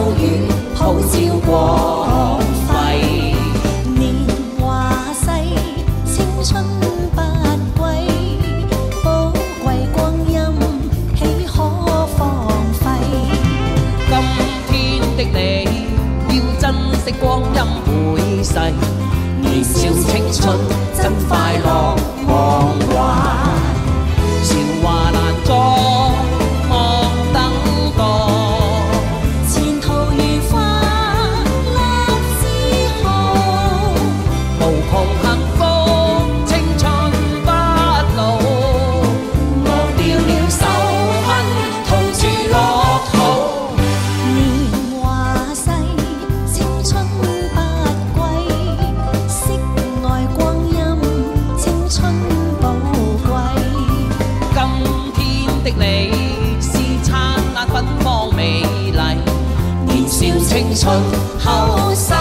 秋普照光辉。年华逝，青春不归，宝贵光阴岂可荒废？今天的你要珍惜光阴每逝，年少青春。笑青春好心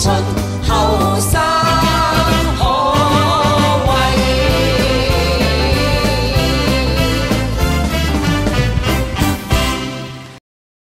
春